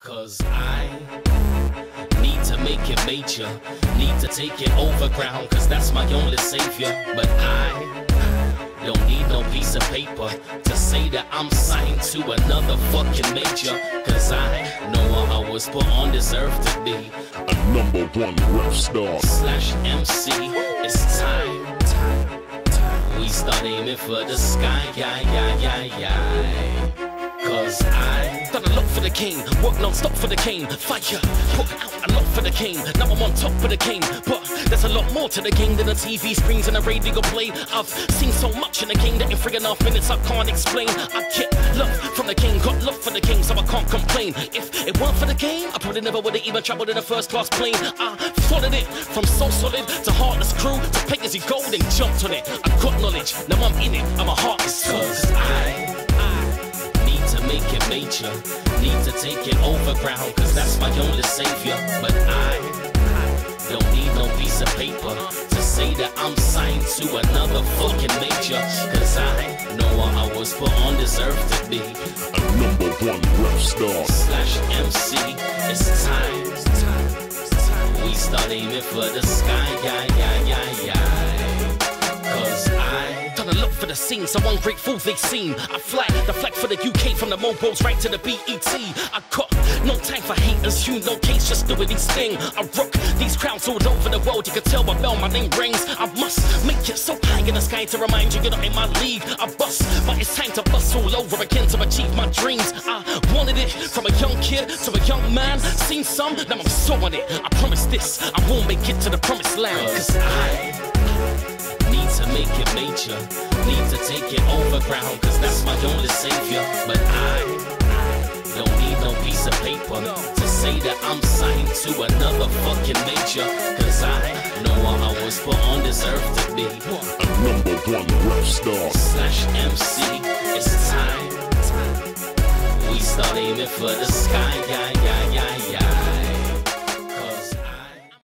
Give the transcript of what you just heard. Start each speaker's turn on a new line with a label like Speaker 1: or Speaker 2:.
Speaker 1: Cause I need to make it major. Need to take it over ground, cause that's my only savior. But I don't need no piece of paper to say that I'm signed to another fucking major. Cause I know what I was put on this earth to be.
Speaker 2: A number one rap star.
Speaker 1: Slash MC, it's time. time, time. We start aiming for the sky, yeah, yeah, yeah, yeah. King, work non-stop for the king, fire, put out a lot for the king. Now I'm on top for the king, but there's a lot more to the game than the TV screens and the radio play. I've seen so much in the game that in three and a half minutes I can't explain. I get love from the king, got love for the king, so I can't complain. If it weren't for the game, I probably never would've even traveled in a first class plane. I followed it from so solid to heartless crew to pay as you go, then jumped on it. I got knowledge, now I'm in it, and my heart is cause I major. Need to make it over ground, cause that's my only savior. But I don't need no piece of paper to say that I'm signed to another fucking major. Cause I know what I was put on this earth to be.
Speaker 2: A number one rap star.
Speaker 1: Slash MC, it's time. We start aiming for the sky, yeah, yeah, yeah, yeah. For the scene, so ungrateful they seem. I fly the flag for the UK from the MOBOs right to the BET. I got no time for haters, you no case, just doing these thing. I rock these crowds all over the world, you can tell my bell, my name rings. I must make it so high in the sky to remind you you're not in my league. I bust, but it's time to bust all over again to achieve my dreams. I wanted it from a young kid to a young man. Seen some, now I'm so on it. I promise this, I won't make it to the promised land. Cause I to make it major. Need to take it over ground, cause that's my only savior. But I don't need no piece of paper to say that I'm signed to another fucking major. Cause I know what I was put on this earth to be.
Speaker 2: A number one rap star.
Speaker 1: Slash MC, it's time. We start aiming for the sky, yeah, yeah, yeah, yeah.